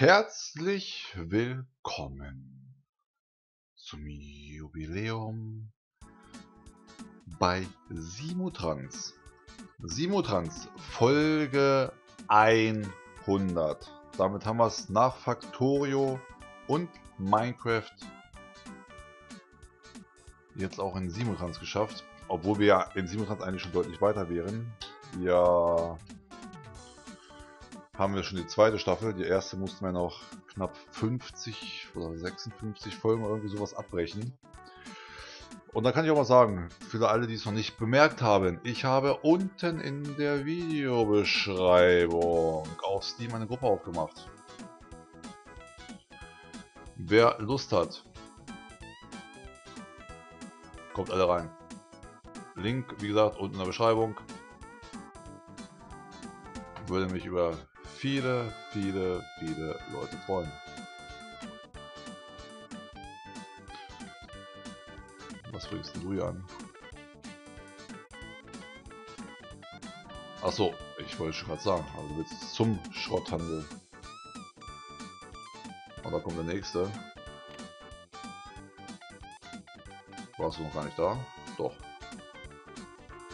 Herzlich willkommen zum Jubiläum bei Simutrans. Simutrans Folge 100. Damit haben wir es nach Factorio und Minecraft jetzt auch in Simutrans geschafft. Obwohl wir ja in Simutrans eigentlich schon deutlich weiter wären. Ja, haben wir schon die zweite Staffel. Die erste mussten wir noch knapp 50 oder 56 Folgen oder irgendwie sowas abbrechen. Und da kann ich auch mal sagen, für alle, die es noch nicht bemerkt haben, ich habe unten in der Videobeschreibung auf Steam eine Gruppe aufgemacht. Wer Lust hat, kommt alle rein. Link, wie gesagt, unten in der Beschreibung. Würde mich über viele, viele, viele Leute freuen. Was bringst du hier an? Achso, ich wollte schon gerade sagen, also du willst zum Schrotthandel. Und da kommt der nächste. Warst du noch gar nicht da? Doch.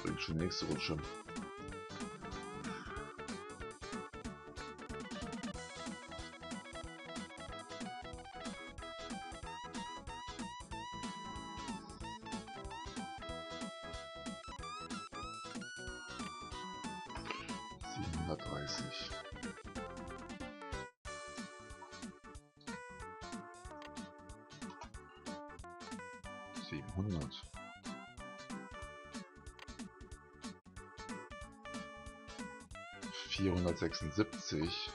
Bringt schon die nächste Rutsche. 76.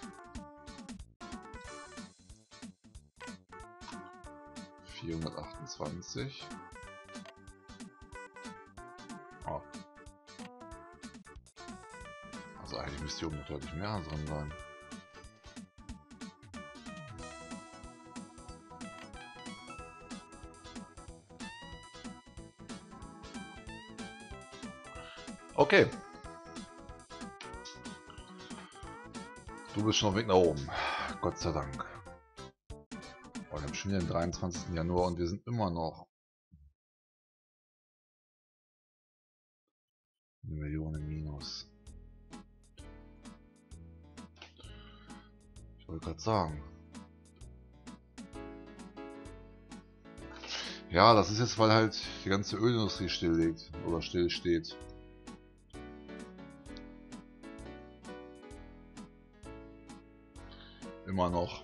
Vierhundertachtundzwanzig. Oh. Also eigentlich müsste hier oben noch deutlich mehr dran sein. Okay. Du bist schon auf dem Weg nach oben. Gott sei Dank. Oh, wir haben schon wieder den 23. Januar und wir sind immer noch eine Million im Minus. Ich wollte gerade sagen. Ja, das ist jetzt, weil halt die ganze Ölindustrie stilllegt oder still Immer noch.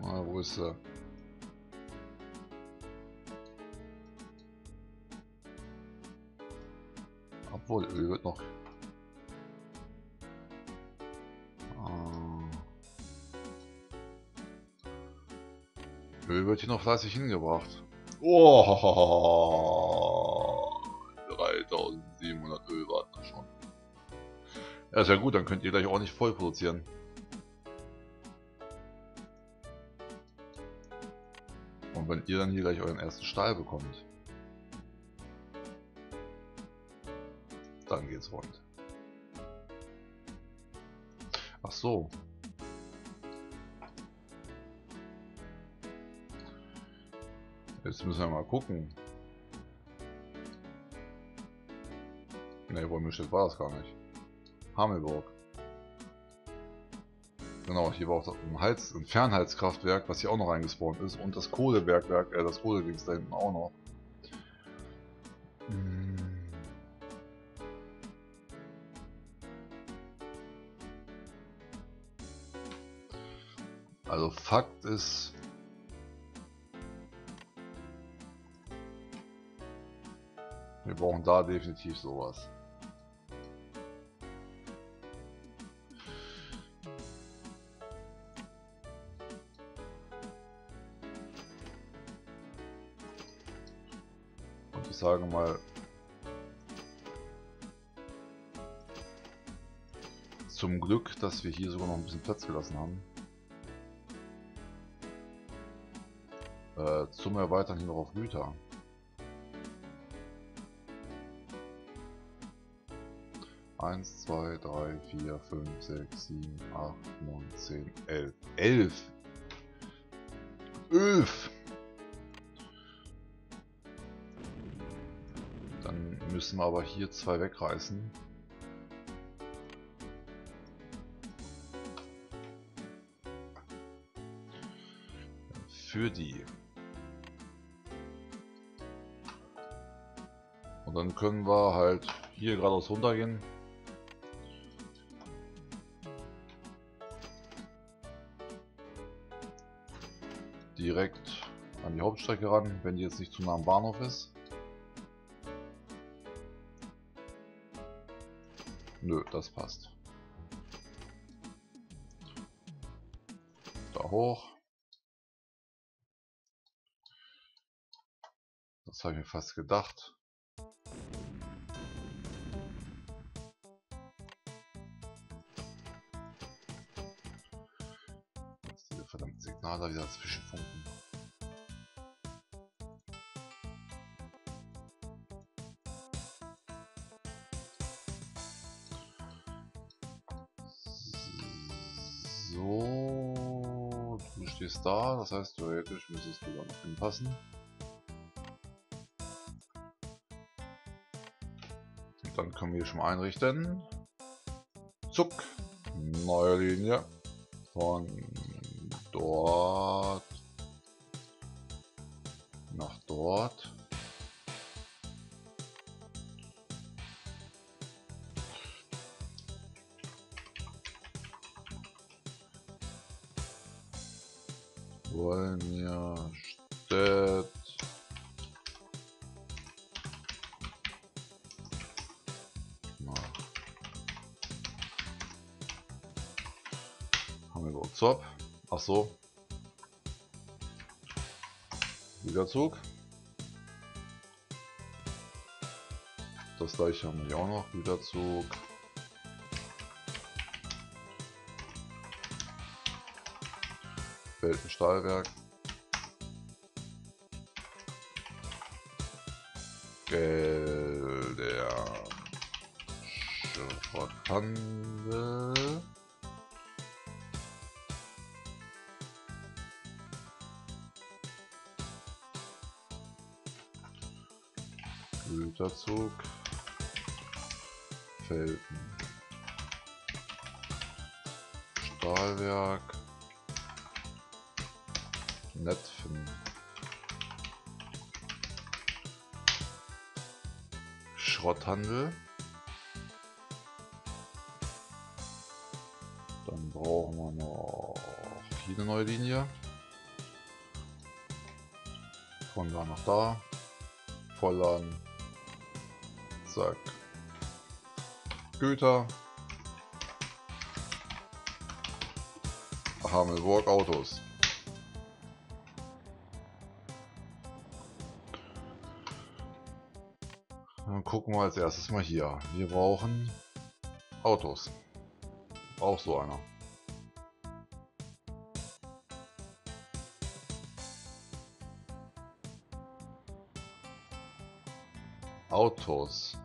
Na, wo ist er? Obwohl, Öl wird noch... Ah. Öl wird hier noch fleißig hingebracht. Oh, Ja, ist ja gut, dann könnt ihr gleich auch nicht voll produzieren. Und wenn ihr dann hier gleich euren ersten Stahl bekommt, dann geht's rund. Ach so. Jetzt müssen wir mal gucken. Ne, Wolmstedt war das gar nicht. Hamelburg. Genau, hier war auch ein, Hals, ein Fernheizkraftwerk, was hier auch noch eingespawnt ist. Und das Kohlebergwerk, äh, das Kohledings da hinten auch noch. Hm. Also Fakt ist, wir brauchen da definitiv sowas. Sage mal, zum Glück, dass wir hier sogar noch ein bisschen Platz gelassen haben. Äh, zum Erweitern hier noch auf Güter. 1, 2, 3, 4, 5, 6, 7, 8, 9, 10, 11. 11! 11! Müssen wir aber hier zwei wegreißen. Für die. Und dann können wir halt hier geradeaus runtergehen. Direkt an die Hauptstrecke ran, wenn die jetzt nicht zu nah am Bahnhof ist. Nö, das passt. Da hoch. Das habe ich mir fast gedacht. da wieder zwischenfunken. So, du stehst da, das heißt theoretisch müsstest du da noch hinpassen. Dann können wir hier schon mal einrichten. Zuck, neue Linie von dort nach dort. Wollen wir Städt haben wir WhatsApp. Ach so. Güterzug. Das gleiche haben wir auch noch. Güterzug. Weltenstahlwerk. Gelder. Schrotthandel. Güterzug. Felden. Stahlwerk. Netfen. Schrotthandel. Dann brauchen wir noch eine neue Linie. Von da nach da. Vollladen. Zack. Güter. Hamelburg Autos. Dann gucken wir als erstes mal hier. Wir brauchen Autos. Auch so einer. Autos.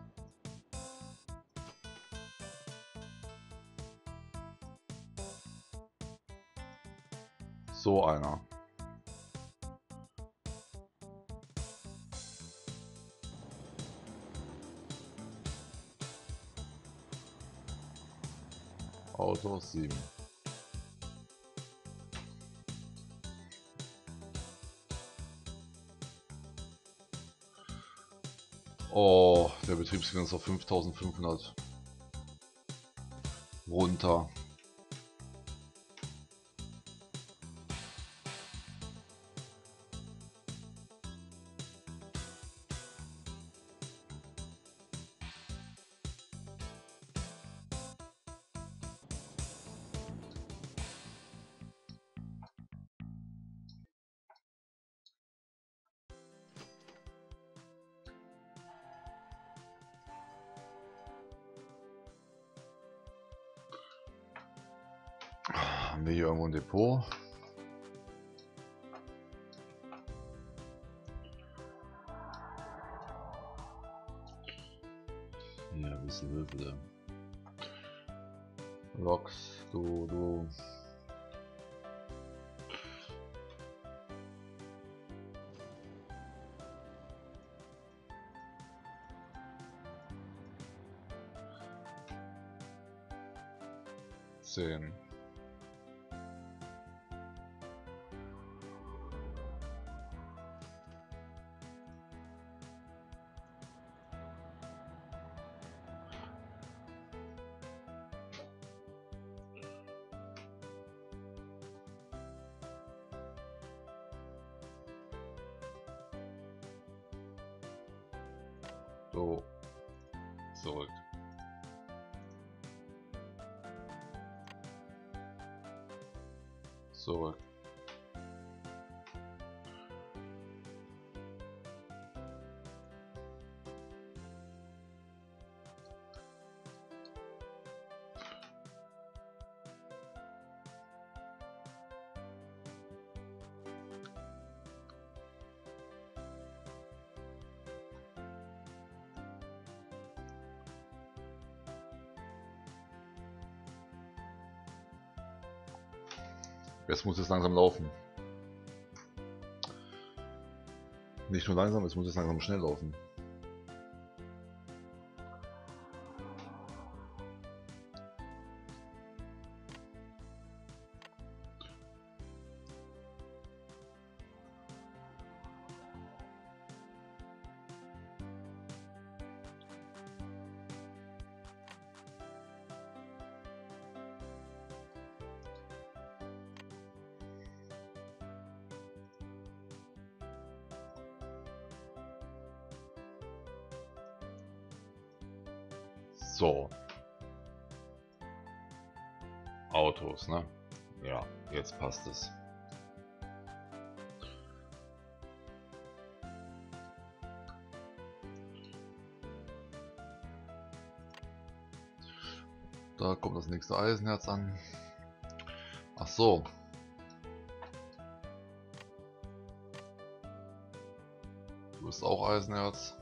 So einer. Autos 7. Oh, der Betriebsgrenze auf 5500 runter. Wir So. Zurück. Zurück. Jetzt muss es langsam laufen. Nicht nur langsam, es muss jetzt langsam schnell laufen. Autos, ne? Ja, jetzt passt es. Da kommt das nächste Eisenherz an. Ach so. Du bist auch Eisenherz.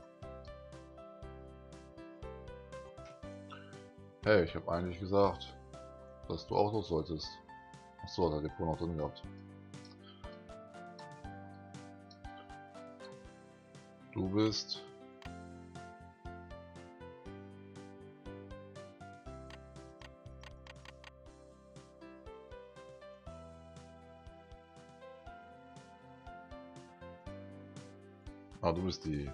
Hey, ich habe eigentlich gesagt, dass du auch los solltest. Achso, da hat der Depot noch drin gehabt. Du bist... Ah, du bist die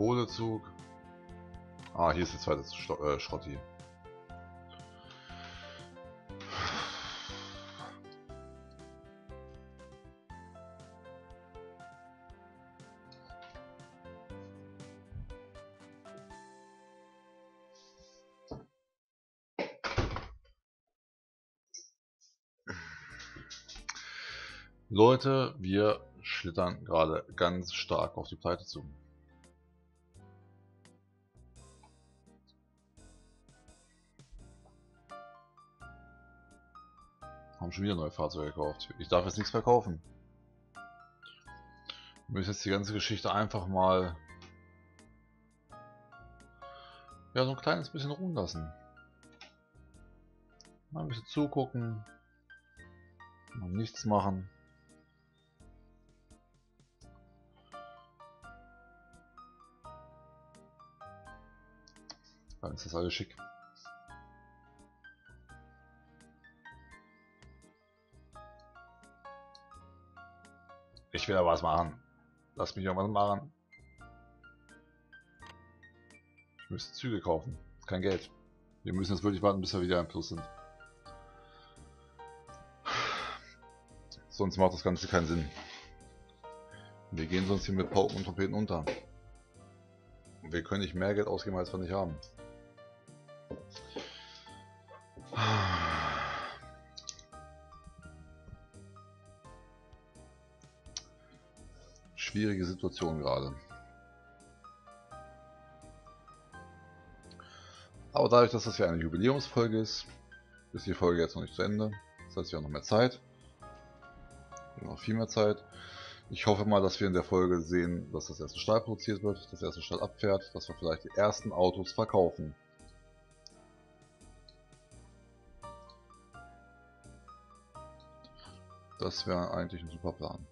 Kohlezug. Ah, hier ist der zweite Sto äh, Schrotti. Leute, wir schlittern gerade ganz stark auf die Pleite zu. Haben schon wieder neue Fahrzeuge gekauft. Ich darf jetzt nichts verkaufen. Wir müssen jetzt die ganze Geschichte einfach mal ja, so ein kleines bisschen ruhen lassen. Mal ein bisschen zugucken. Mal nichts machen. Dann ist das alles schick. Ich will ja was machen. Lass mich irgendwas machen. Ich müsste Züge kaufen. Kein Geld. Wir müssen jetzt wirklich warten, bis wir wieder im Plus sind. Sonst macht das Ganze keinen Sinn. Wir gehen sonst hier mit Pauken und Trompeten unter. wir können nicht mehr Geld ausgeben, als wir nicht haben. Schwierige Situation gerade. Aber dadurch, dass das ja eine Jubiläumsfolge ist, ist die Folge jetzt noch nicht zu Ende. Das heißt, wir haben noch mehr Zeit. Noch viel mehr Zeit. Ich hoffe mal, dass wir in der Folge sehen, dass das erste Stahl produziert wird, das erste Stahl abfährt, dass wir vielleicht die ersten Autos verkaufen. Das wäre eigentlich ein super Plan.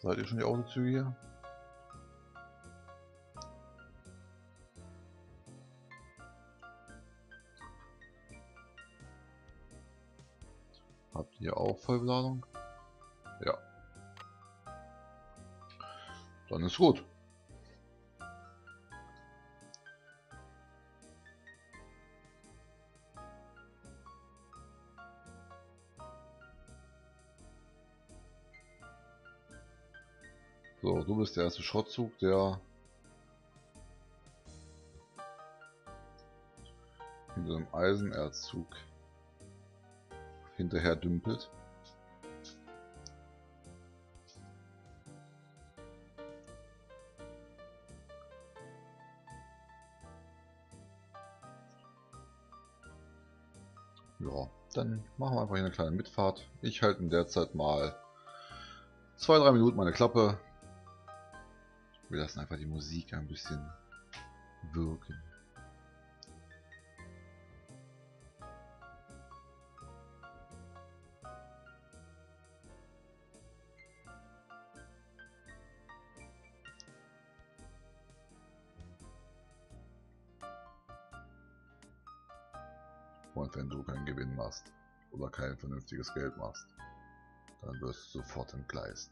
Seid ihr schon die Autozüge hier? Habt ihr auch Vollbeladung? Ja. Dann ist gut. Bist der erste Schrottzug, der hinter dem Eisenerzzug hinterher dümpelt. Ja, dann machen wir einfach hier eine kleine Mitfahrt. Ich halte in der Zeit mal zwei, drei Minuten meine Klappe wir lassen einfach die Musik ein bisschen wirken. Und wenn du keinen Gewinn machst oder kein vernünftiges Geld machst, dann wirst du sofort entgleist.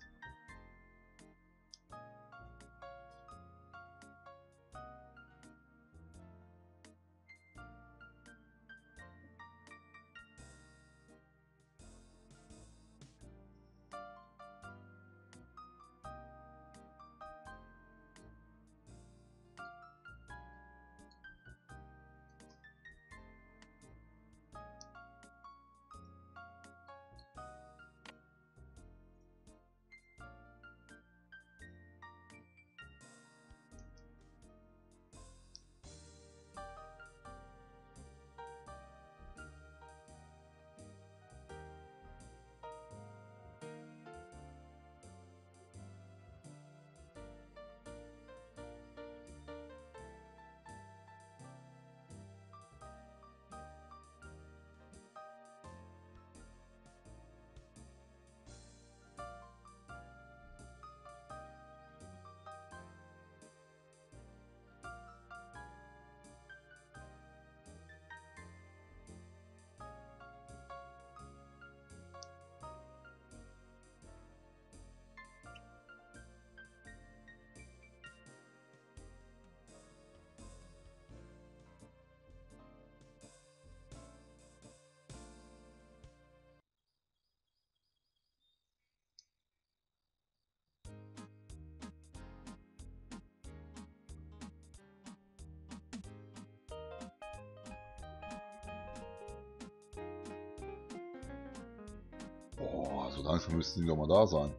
So langsam müssten die doch mal da sein.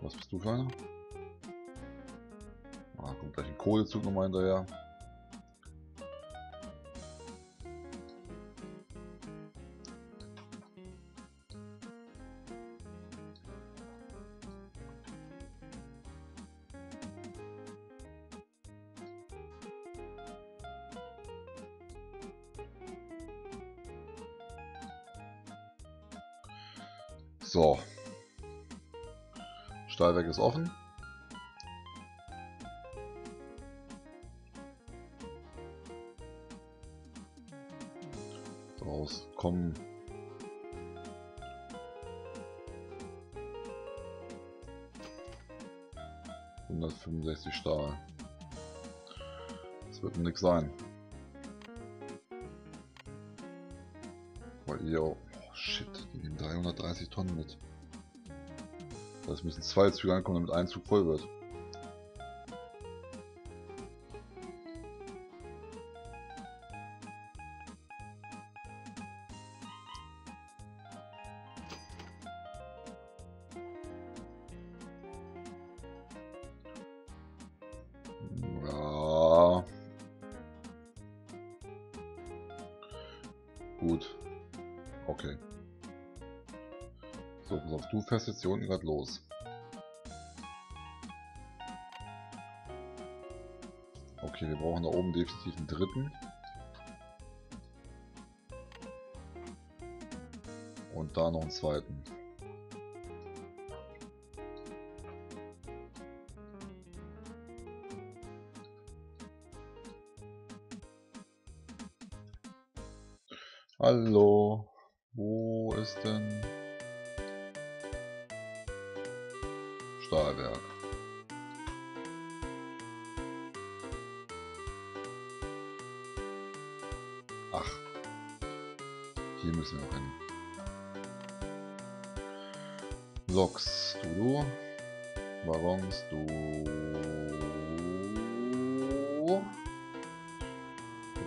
Was bist du, Kleiner? Ah, kommt gleich ein Kohlezug nochmal hinterher. So. Stahlwerk ist offen. Daraus kommen hundertfünfundsechzig Stahl. Das wird nichts sein. Weil ihr... Oh shit. Die nehmen 330 Tonnen mit. Das müssen zwei Züge ankommen, damit ein Zug voll wird. Hier unten gerade los. Okay, wir brauchen da oben definitiv einen dritten. Und da noch einen zweiten.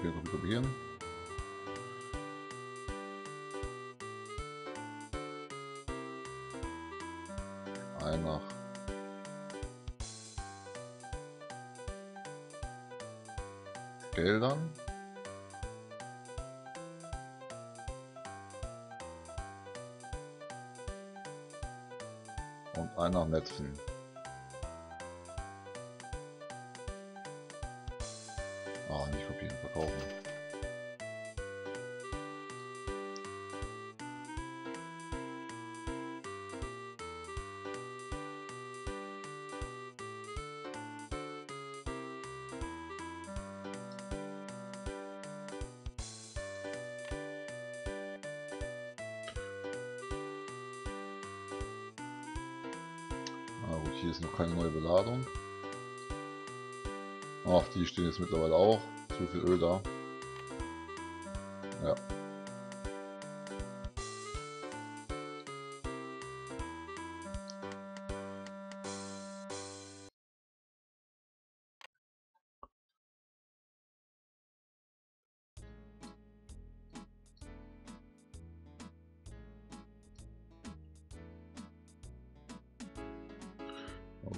Kopieren, kopieren, kopieren. Ein nach Geldern. Und ein nach Netzen. Jetzt mittlerweile auch. Zu viel Öl da. Ja.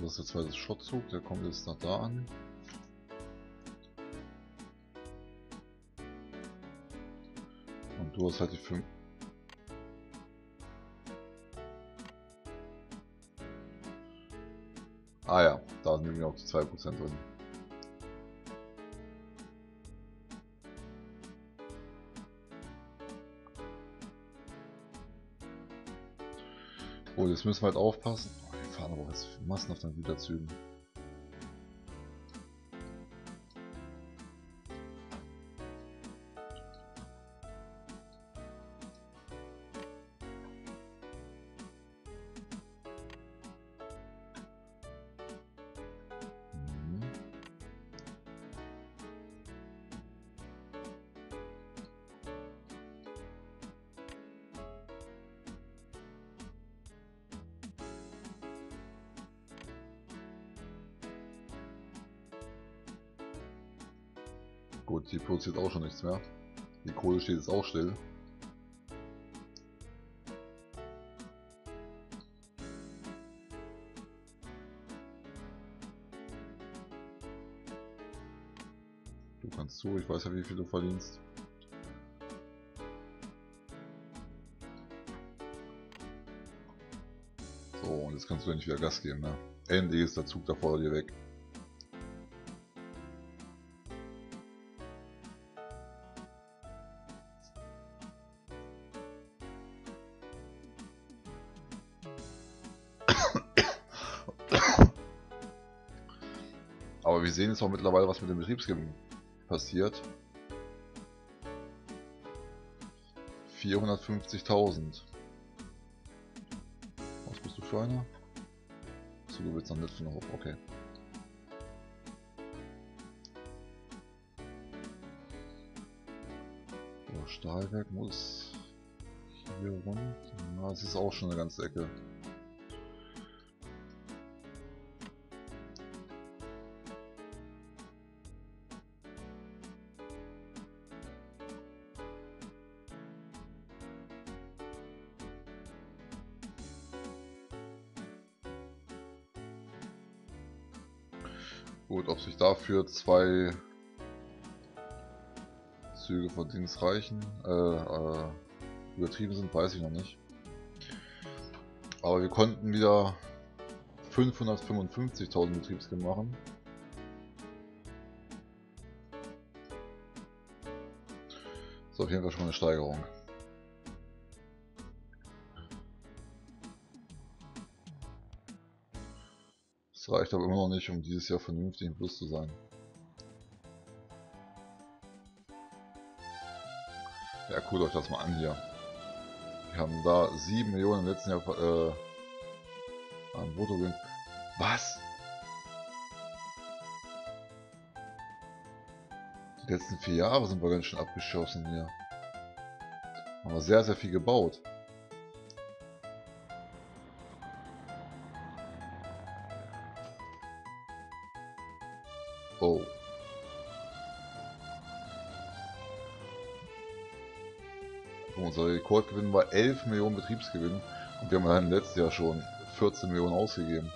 Das ist der zweite Schottzug, der kommt jetzt nach da an. Und du hast halt die 5. Ah ja, da sind wir auch die 2% drin. Oh, jetzt müssen wir halt aufpassen. Oh, wir fahren aber jetzt massenhaft an Güterzügen. Gut, die produziert auch schon nichts mehr. Die Kohle steht jetzt auch still. Du kannst zu, ich weiß ja wie viel du verdienst. So, und jetzt kannst du endlich wieder Gas geben, ne? Endlich ist der Zug da vor dir weg. Sehen jetzt auch mittlerweile, was mit dem Betriebsgewinn passiert. 450.000. Was bist du für einer? So, du willst noch nicht noch auf. Okay. Stahlwerk muss hier rund. Na, es ist auch schon eine ganze Ecke. Dafür zwei Auszüge von Dings reichen, äh, äh, übertrieben sind, weiß ich noch nicht. Aber wir konnten wieder 555.000 Betriebsgewinn machen. So, auf jeden Fall schon mal eine Steigerung. Reicht aber immer noch nicht, um dieses Jahr vernünftig im Plus zu sein. Ja, guckt euch das mal an hier. Wir haben da 7 Millionen im letzten Jahr äh, an Bruttogewinn. Was? Die letzten vier Jahre sind wir ganz schön abgeschossen hier. Haben wir sehr, sehr viel gebaut. Rekordgewinn war 11 Millionen Betriebsgewinn und wir haben dann letztes Jahr schon 14 Millionen ausgegeben.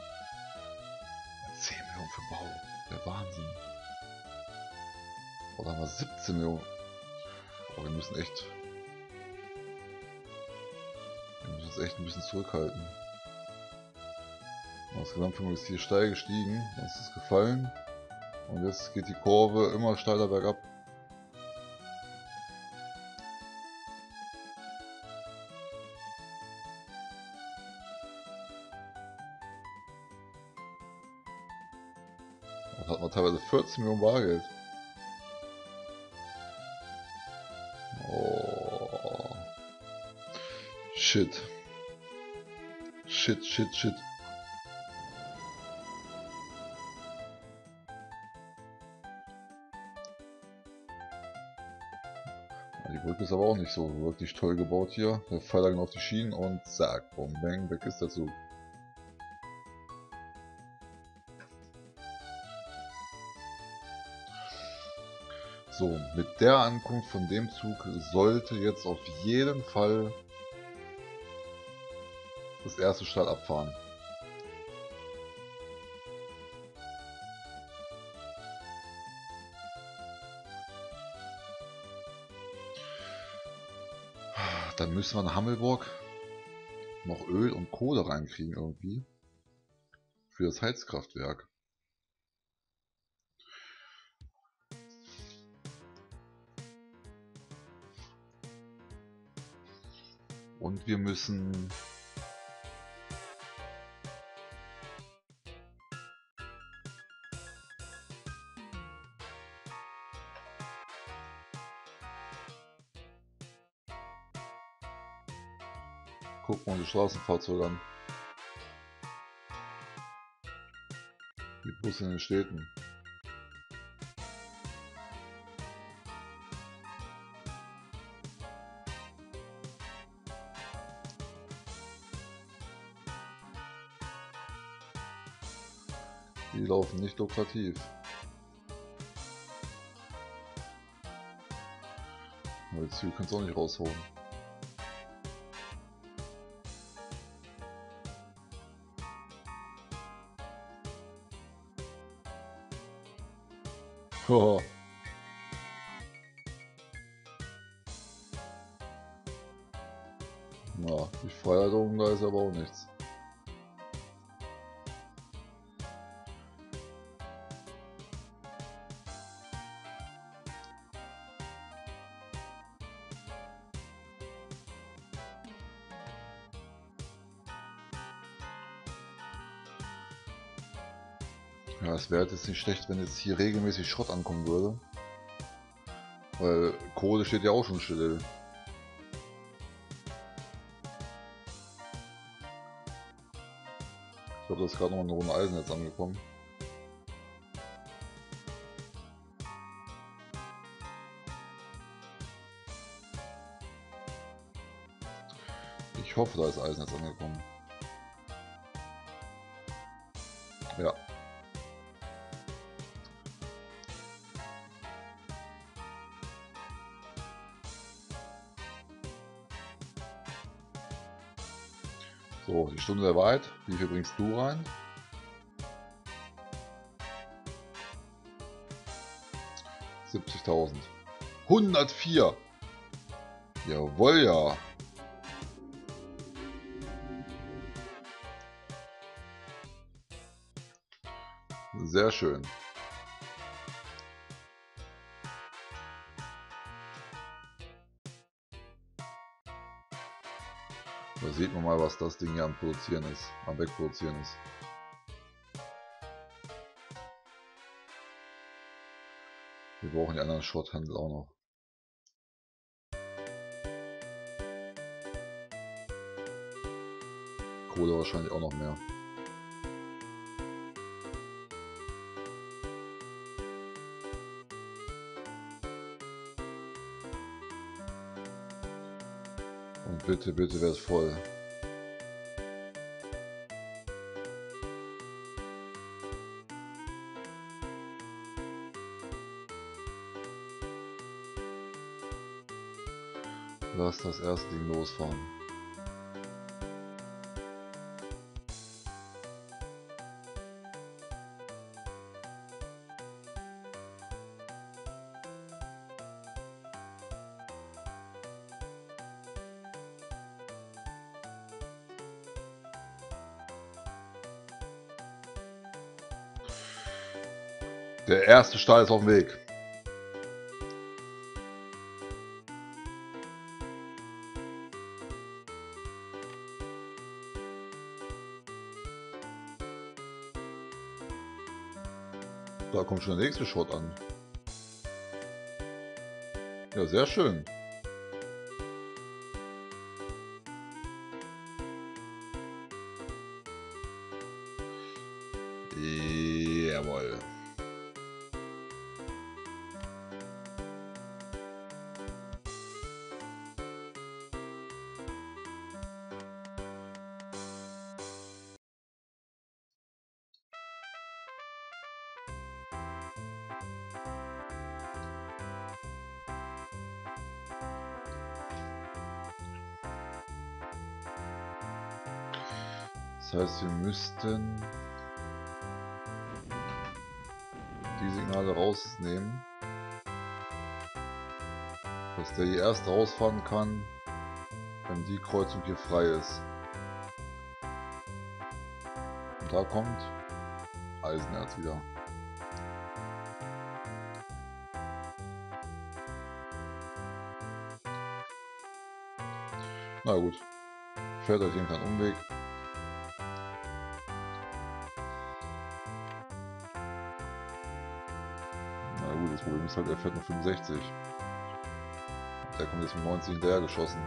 10 Millionen für Bau. Der Wahnsinn. Oder haben wir 17 Millionen? Oh, wir müssen echt... Wir müssen uns echt ein bisschen zurückhalten. Das Gesamtvermögen ist hier steil gestiegen. Uns ist gefallen. Und jetzt geht die Kurve immer steiler bergab. 14 Millionen Bargeld. Oh. Shit. Shit, shit, shit. Die Brücke ist aber auch nicht so wirklich toll gebaut hier. Der Pfeiler genau auf die Schienen und zack, boom, bang, weg ist der Zug. So, mit der Ankunft von dem Zug sollte jetzt auf jeden Fall das erste Stall abfahren. Dann müssen wir nach Hammelburg noch Öl und Kohle reinkriegen irgendwie. Für das Heizkraftwerk. Und wir müssen Gucken wir die Straßenfahrzeuge an. Die Busse in den Städten. Die laufen nicht lukrativ. Aber jetzt hier kannst du auch nicht rausholen. Oh. Wäre jetzt nicht schlecht, wenn jetzt hier regelmäßig Schrott ankommen würde. Weil Kohle steht ja auch schon still. Ich glaube, da ist gerade noch eine Runde Eisen jetzt angekommen. Ich hoffe, da ist Eisen jetzt angekommen. Ja, Stunde der Wahrheit. Wie viel bringst du rein? Siebzigtausend. 104. Jawohl, ja. Sehr schön. Sieht man mal, was das Ding hier am Produzieren ist, am Wegproduzieren ist. Wir brauchen die anderen Shorthandel auch noch. Kohle wahrscheinlich auch noch mehr. Bitte, bitte wäre es voll. Lass das erste Ding losfahren. Erste Stall ist auf dem Weg. Da kommt schon der nächste Shot an. Ja, sehr schön. Müssten die Signale rausnehmen, dass der hier erst rausfahren kann, wenn die Kreuzung hier frei ist. Und da kommt Eisenerz wieder. Na gut, fährt euch jeden Umweg. Ist halt, er fährt nur 65. Der kommt jetzt mit 90 hinterher geschossen.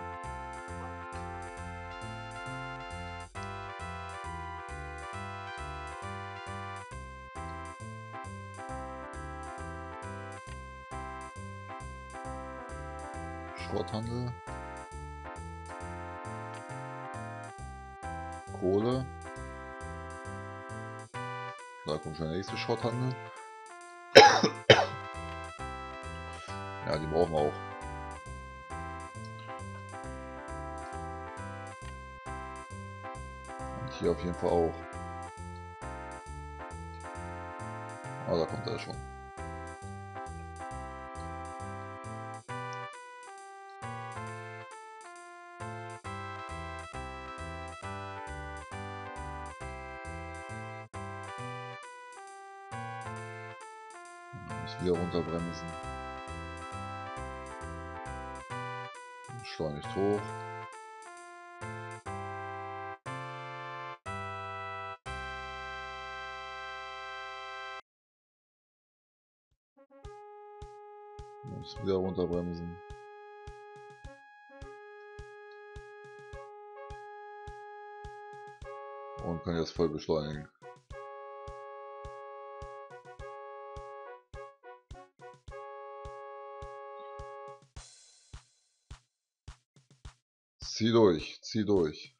Schrotthandel. Kohle. Da kommt schon der nächste Schrotthandel. Hier auf jeden Fall auch. Ah, da kommt er schon. Muss wieder runterbremsen. Wieder runterbremsen. Und kann jetzt voll beschleunigen. Zieh durch, zieh durch.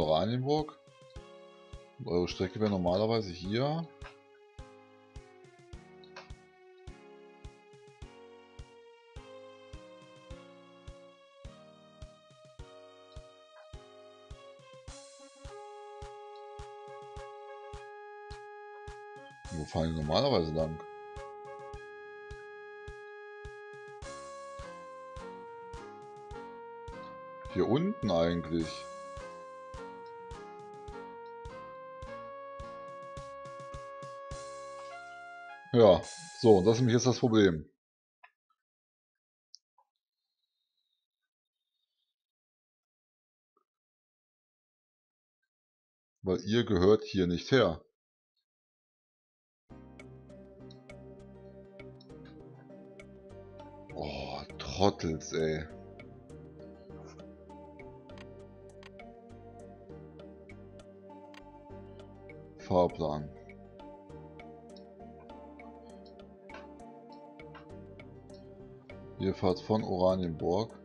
Oranienburg. Und eure Strecke wäre normalerweise hier. Wo fahren die normalerweise lang? Hier unten eigentlich. Ja, so, das ist nämlich jetzt das Problem. Weil ihr gehört hier nicht her. Oh, Trottels, ey. Fahrplan. Ihr fahrt von Oranienburg.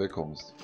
Wegkommst.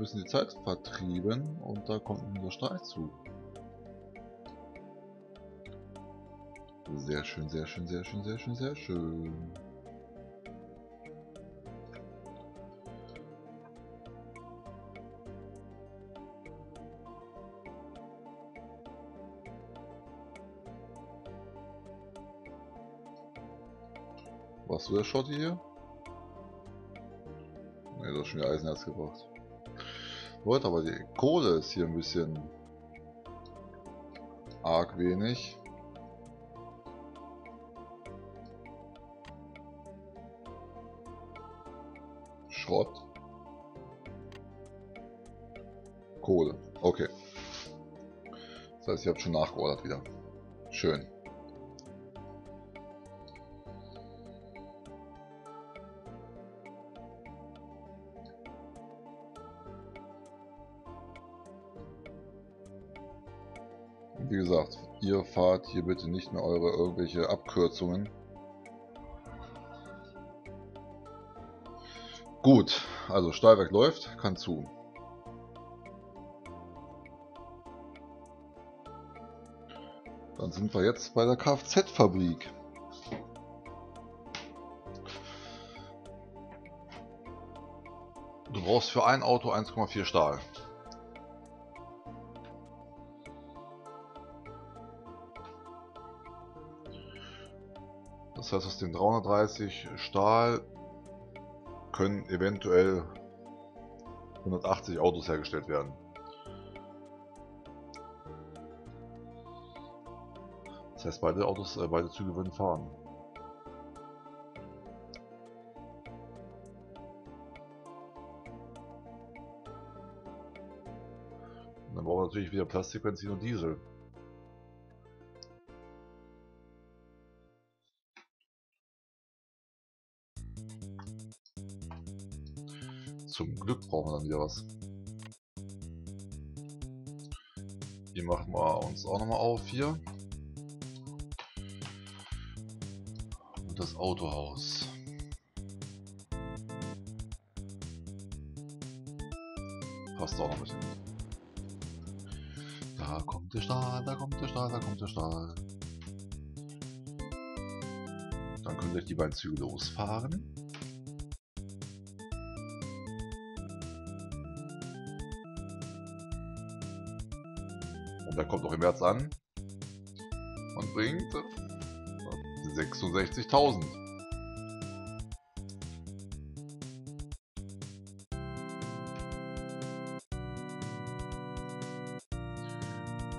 Bisschen die Zeit vertrieben und da kommt unser Streifzug. Sehr schön, sehr schön, sehr schön, sehr schön, sehr schön. Warst du der Schotti hier? Ne, du hast schon wieder Eisenerz gebracht. Gut, aber die Kohle ist hier ein bisschen arg wenig. Schrott. Kohle. Okay. Das heißt, ich habe schon nachgeordert wieder. Schön. Ihr fahrt hier bitte nicht mehr eure irgendwelche Abkürzungen. Gut, also Stahlwerk läuft, kann zu. Dann sind wir jetzt bei der Kfz-Fabrik. Du brauchst für ein Auto 1,4 Stahl. Das heißt, aus den 330 Stahl können eventuell 180 Autos hergestellt werden. Das heißt, beide Autos, äh, beide Züge würden fahren. Und dann brauchen wir natürlich wieder Plastik, Benzin und Diesel. Zum Glück brauchen wir dann wieder was. Die machen wir uns auch nochmal auf hier. Und das Autohaus. Passt auch noch ein bisschen. Da kommt der Stahl, da kommt der Stahl, da kommt der Stahl. Dann können gleich die beiden Züge losfahren. Und der kommt noch im März an und bringt 66.000.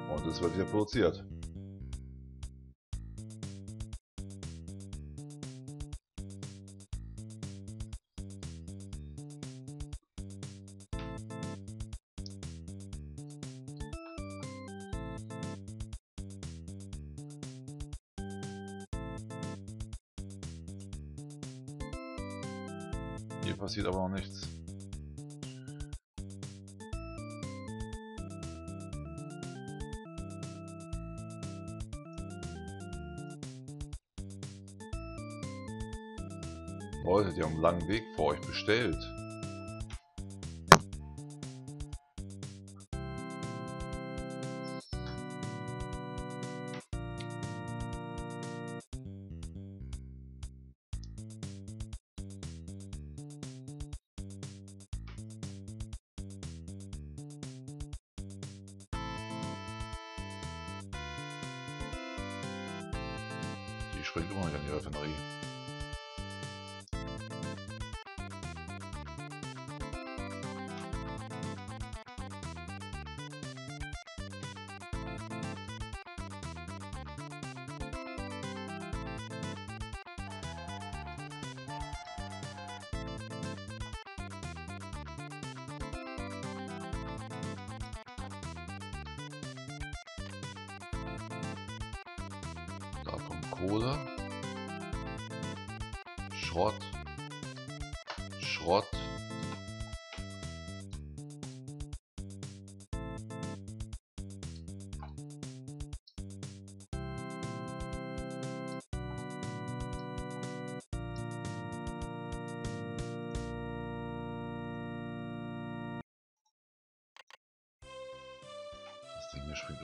Und es wird wieder produziert. Langen Weg vor euch bestellt.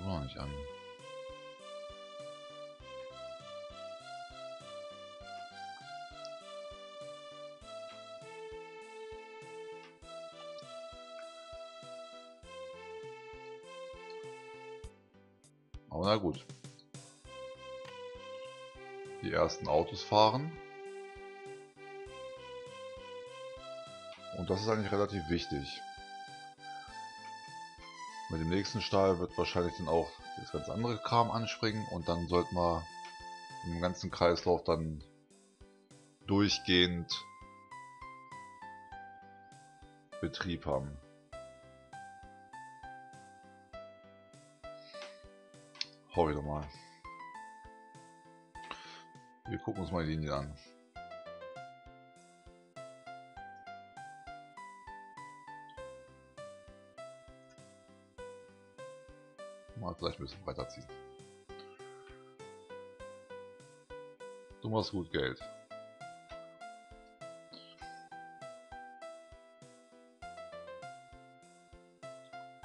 Immer noch nicht an. Aber na gut. Die ersten Autos fahren. Und das ist eigentlich relativ wichtig. Mit dem nächsten Stahl wird wahrscheinlich dann auch das ganz andere Kram anspringen und dann sollten wir im ganzen Kreislauf dann durchgehend Betrieb haben. Hau wieder mal. Wir gucken uns mal die Linie an. Vielleicht müssen wir weiterziehen. Du machst gut Geld.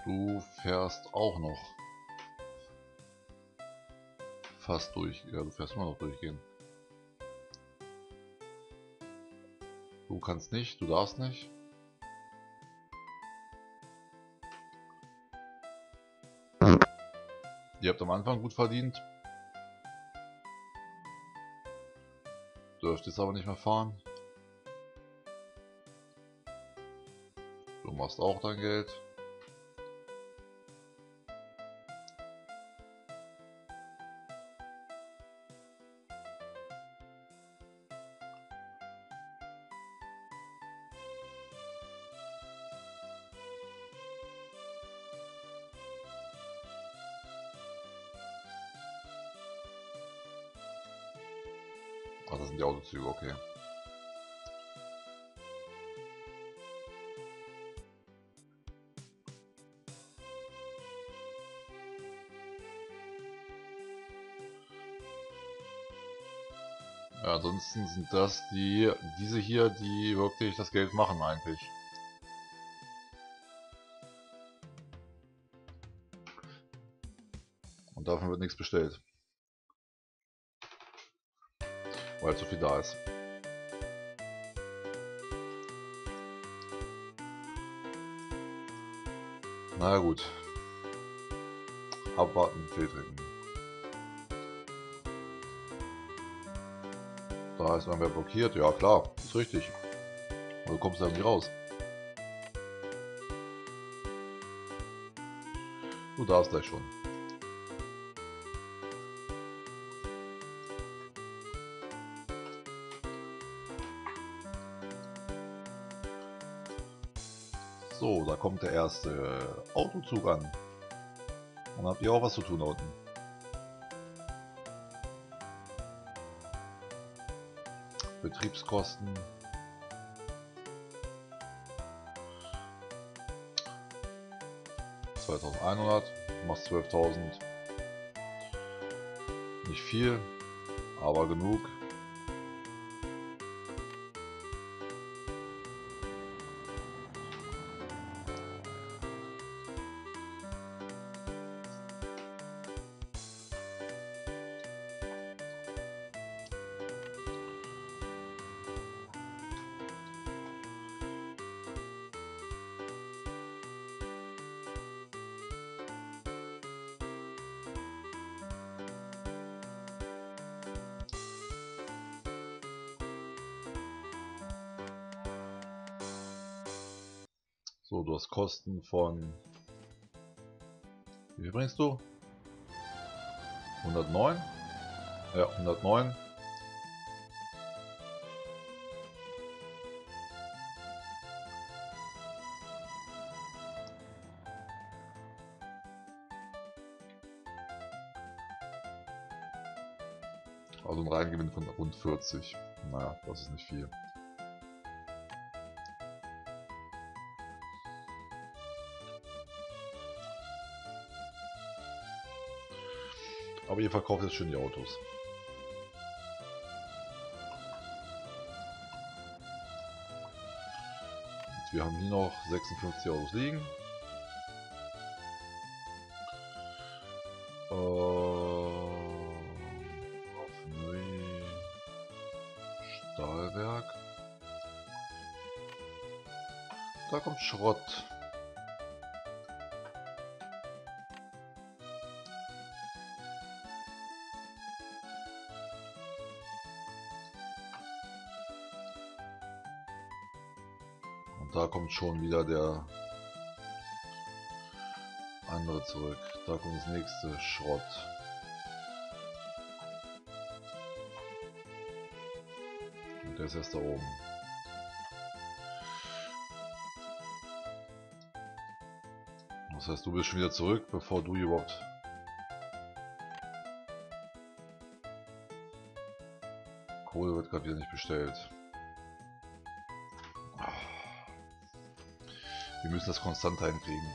Du fährst auch noch fast durch. Ja, du fährst immer noch durchgehen. Du kannst nicht, du darfst nicht. Ihr habt am Anfang gut verdient. Dürft jetzt aber nicht mehr fahren. Du machst auch dein Geld. Ach, das sind die Autozüge, okay. Ja, ansonsten sind das die, diese hier, die wirklich das Geld machen eigentlich. Und davon wird nichts bestellt. Weil zu viel da ist. Na gut. Abwarten, Tee trinken. Da ist irgendwer blockiert. Ja klar, ist richtig. Aber du kommst da nicht raus. Du darfst gleich schon. Da kommt der erste Autozug an. Dann habt ihr auch was zu tun unten. Betriebskosten. Zweitausendeinhundert, machst 12.000. Nicht viel, aber genug. So, du hast Kosten von... Wie viel bringst du? 109? Ja, 109. Also ein Reingewinn von rund 40. Naja, das ist nicht viel. Aber ihr verkauft jetzt schon die Autos. Und wir haben hier noch 56 Autos liegen. Schon wieder der andere zurück. Da kommt das nächste Schrott. Und der ist erst da oben. Das heißt, du bist schon wieder zurück, bevor du überhaupt... Kohle wird gerade wieder nicht bestellt. Wir müssen das konstant hinkriegen.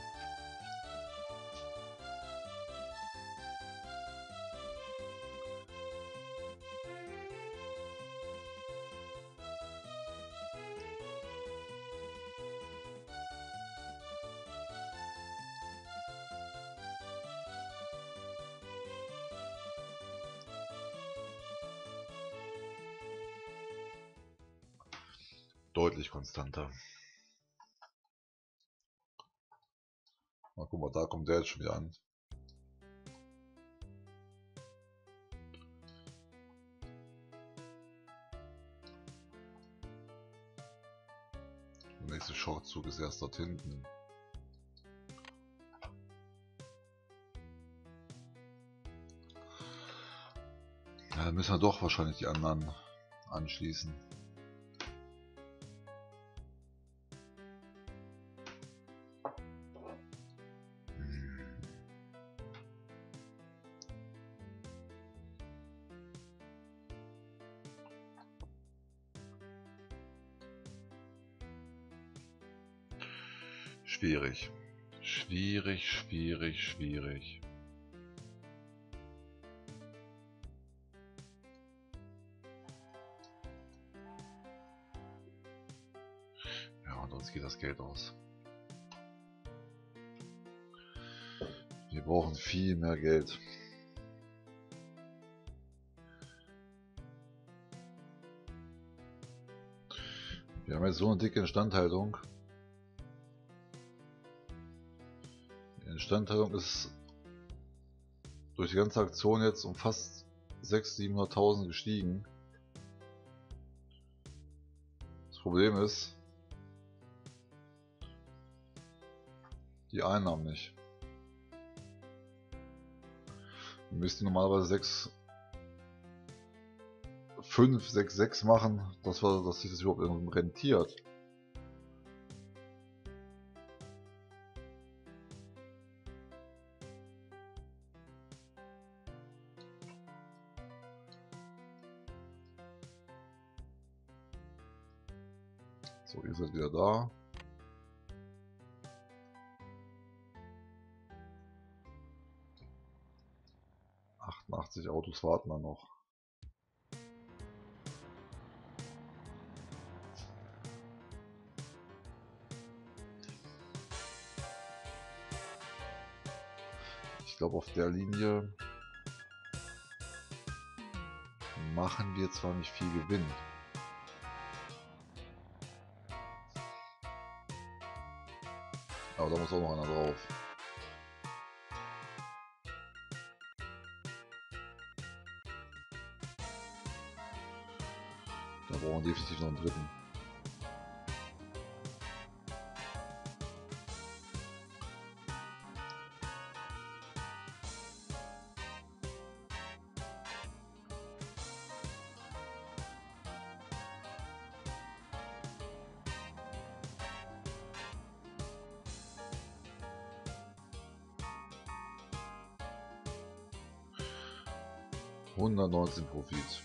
deutlich konstanter. Mal, da kommt der jetzt schon wieder an. Der nächste Shortzug ist erst dort hinten. Ja, dann müssen wir doch wahrscheinlich die anderen anschließen. Schwierig. Ja, und uns geht das Geld aus. Wir brauchen viel mehr Geld. Wir haben jetzt so eine dicke Instandhaltung. Instandhaltung ist durch die ganze Aktion jetzt um fast 600.000, 700.000 gestiegen. Das Problem ist, die Einnahmen nicht. Wir müssten normalerweise 6, 5, 6, 6 machen, dass, wir, dass sich das überhaupt rentiert. So, ihr seid wieder da. Achtundachtzig Autos warten da noch. Ich glaube auf der Linie machen wir zwar nicht viel Gewinn. Aber da muss auch noch einer drauf. Da brauchen wir definitiv noch einen dritten. Hundertneunzehn Profit.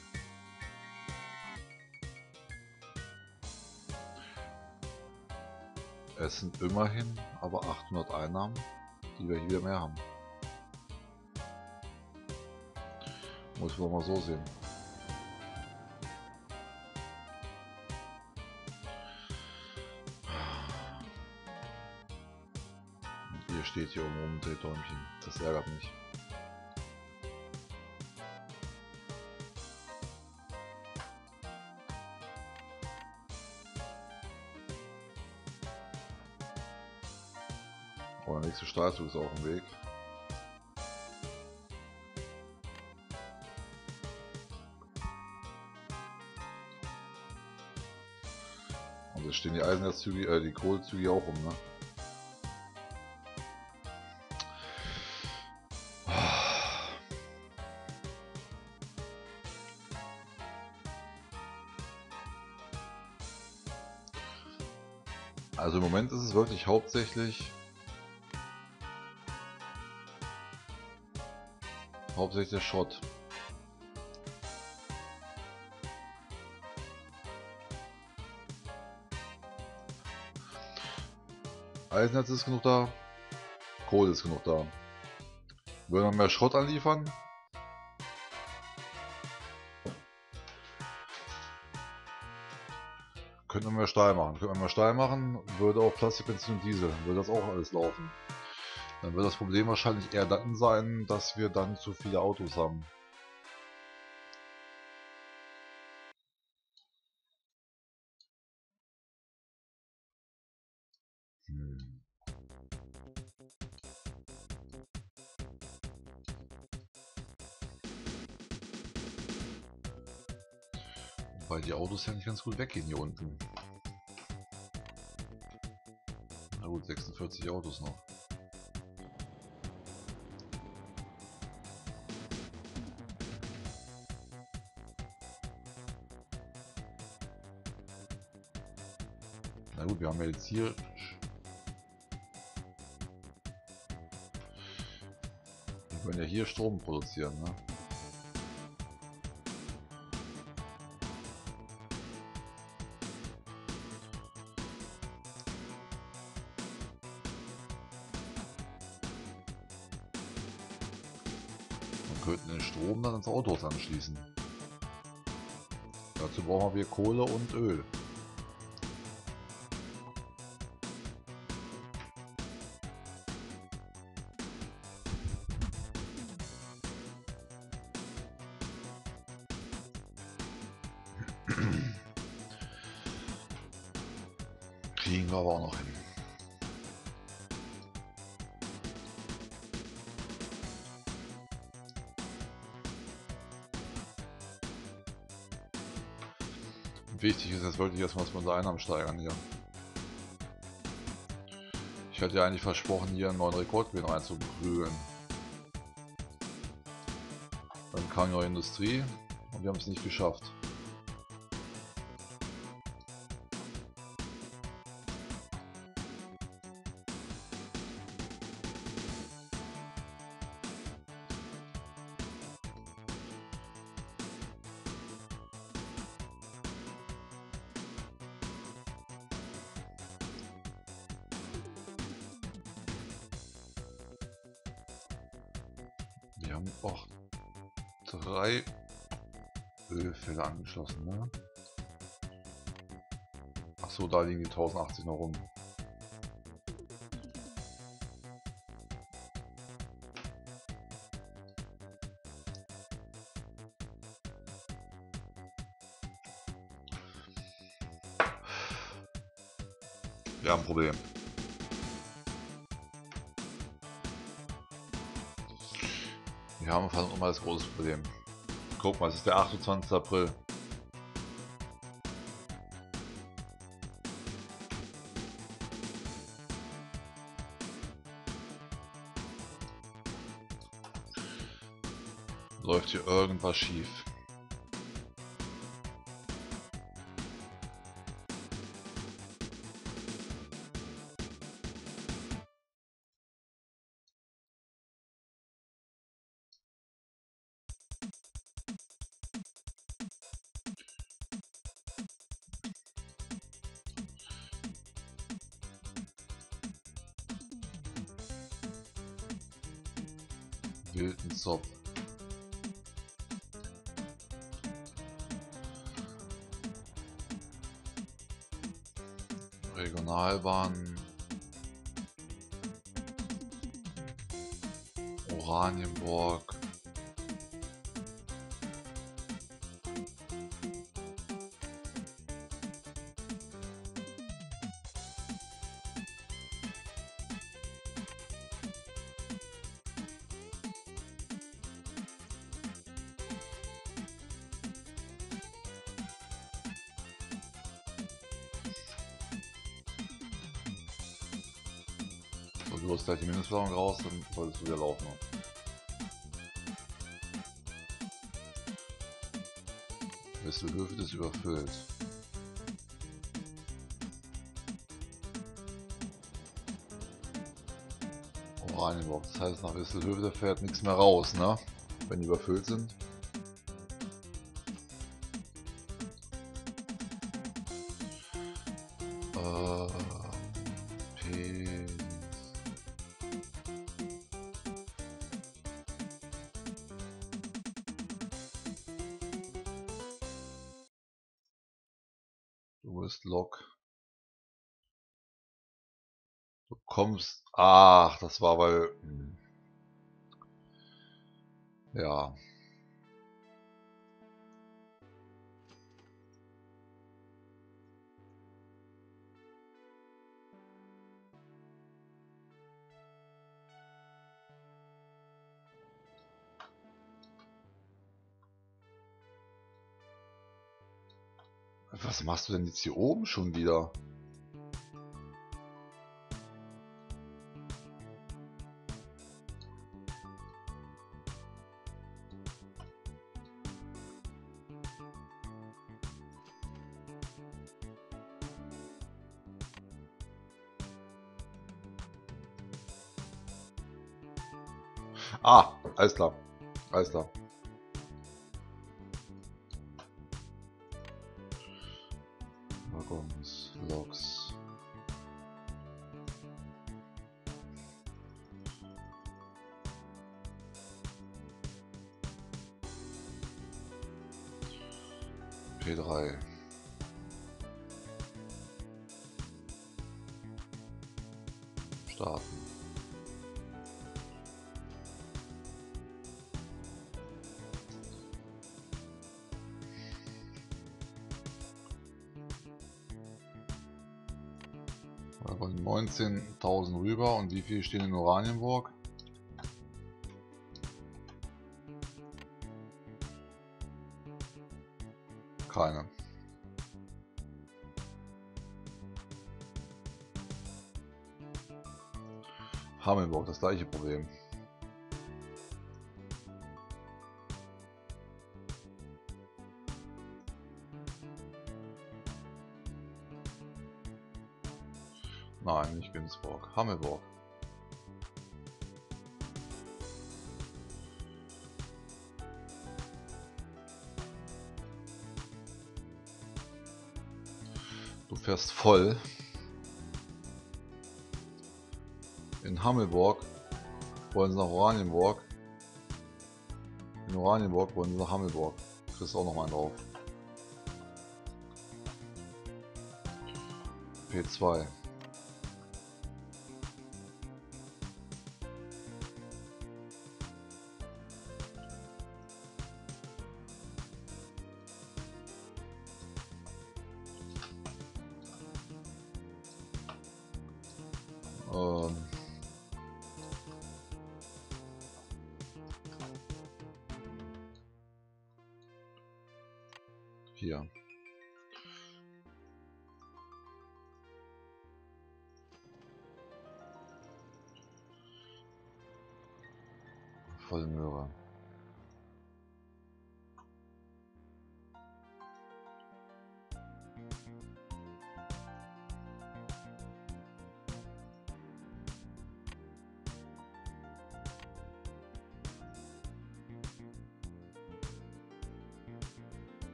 Es sind immerhin aber 800 Einnahmen, die wir hier mehr haben. Muss man mal so sehen. Hier steht hier oben rum Däumchen. Das ärgert mich. Stahlzug ist auf dem Weg. Und jetzt stehen die Eisenerzüge, äh, die Kohlezüge auch rum, ne? Also im Moment ist es wirklich hauptsächlich hauptsächlich der Schrott. Eisennetz ist genug da, Kohle ist genug da. Würden wir mehr Schrott anliefern? Könnten wir mehr Stahl machen. Könnten wir mehr Stahl machen, würde auch Plastik, Benzin und Diesel, würde das auch alles laufen. Dann wird das Problem wahrscheinlich eher dann sein, dass wir dann zu viele Autos haben. Hm. Weil die Autos ja nicht ganz gut weggehen hier unten. Na gut, 46 Autos noch. Wir haben jetzt hier... Wir können ja hier Strom produzieren, ne? Könnten den Strom dann ins Auto anschließen. Dazu brauchen wir Kohle und Öl. Kriegen wir aber auch noch hin. Wichtig ist jetzt wirklich erstmal, dass wir unsere Einnahmen steigern hier. Ich hatte ja eigentlich versprochen, hier einen neuen Rekordgewinn reinzuprügeln. Dann kam ja Industrie und wir haben es nicht geschafft. 1080 noch rum. Wir haben ein Problem. Wir haben verdammt nochmal das große Problem. Guck mal, es ist der 28. April. Schief? wilden Zopp. Regionalbahn. Oranienburg. Mindestladung raus, dann solltest du wieder laufen. Wisselhöfe ist überfüllt. Oranienburg, das heißt nach Wisselhöfe fährt nichts mehr raus, ne? Wenn die überfüllt sind. War weil. hm. Ja. Was machst du denn jetzt hier oben schon wieder? Alles klar. Alles klar. 19.000 rüber und wie viel stehen in Oranienburg? Keine. Hammelburg, das gleiche Problem. Günzburg. Hammelburg. Du fährst voll. In Hammelburg wollen sie nach Oranienburg. In Oranienburg wollen sie nach Hammelburg. Kriegst auch noch mal drauf. P2. Ähm hier.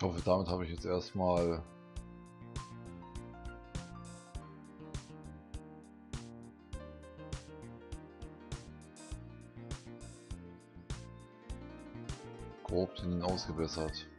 Ich hoffe, damit habe ich jetzt erstmal grob den ausgebessert.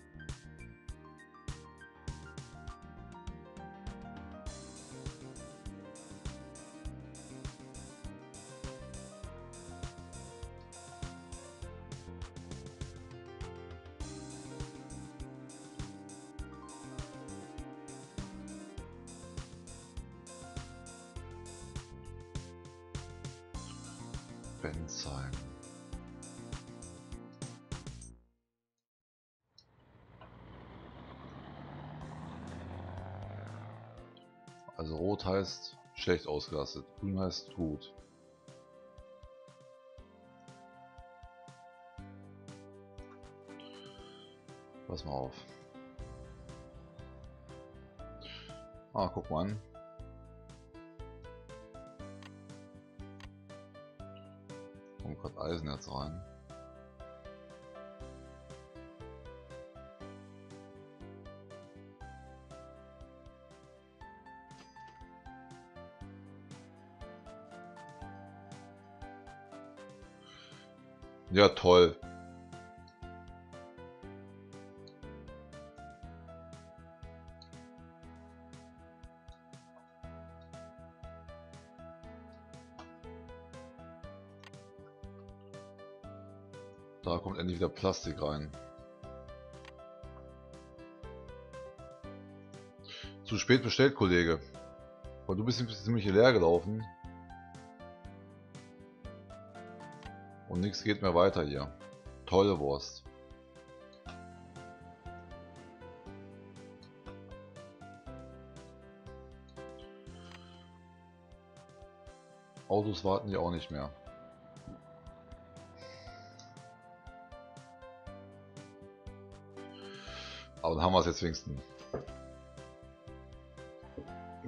Rot heißt schlecht ausgelastet, grün heißt gut. Pass mal auf. Ah, guck mal an. Kommt gerade Eisenerz rein. Ja, toll. Da kommt endlich wieder Plastik rein. Zu spät bestellt, Kollege. Aber du bist ziemlich leer gelaufen. Und nichts geht mehr weiter hier. Tolle Wurst. Autos warten ja auch nicht mehr. Aber dann haben wir es jetzt wenigstens.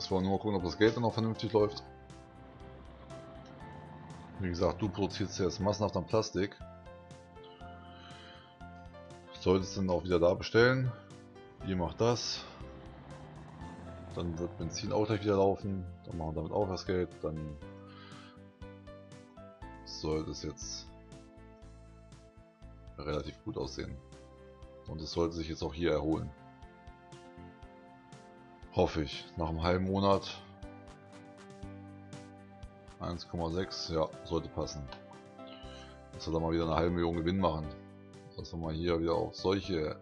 Wollen wir nur gucken, ob das Geld dann auch vernünftig läuft. Wie gesagt, du produzierst jetzt massenhaft an Plastik. Solltest dann auch wieder da bestellen. Ihr macht das. Dann wird Benzin auch gleich wieder laufen. Dann machen wir damit auch das Geld. Dann sollte es jetzt relativ gut aussehen. Und es sollte sich jetzt auch hier erholen. Hoffe ich. Nach einem halben Monat 1,6, ja, sollte passen. Dass wir da mal wieder eine halbe Million Gewinn machen. Dass wir mal hier wieder auf solche,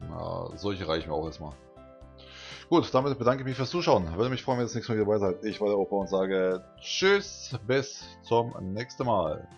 na, solche reichen wir auch erstmal. Gut, damit bedanke ich mich fürs Zuschauen. Würde mich freuen, wenn ihr das nächste Mal wieder dabei seid. Ich war der Opa und sage Tschüss, bis zum nächsten Mal.